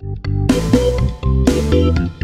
Thank you.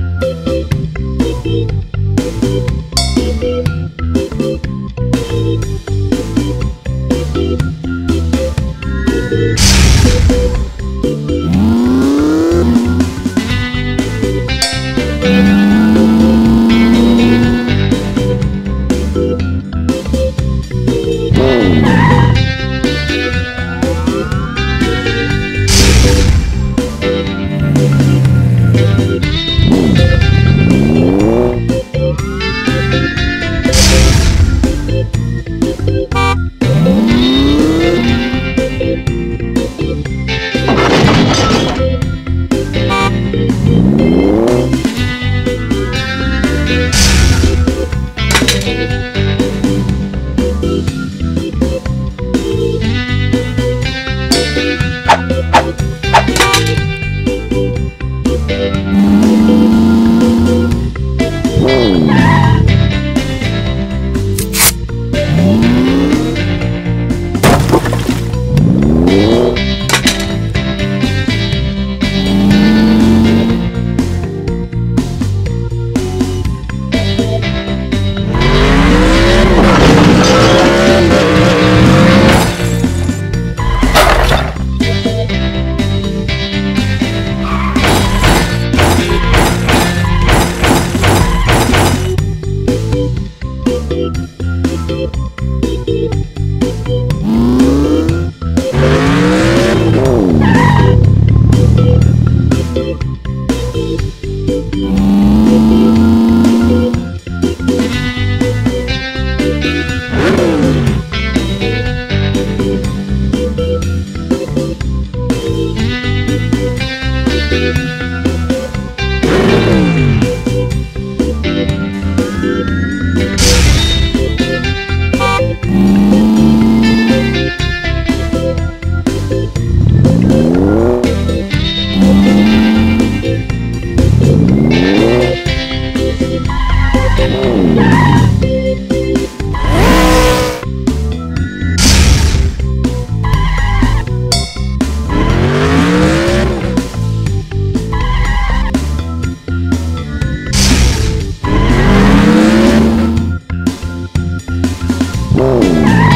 Música Música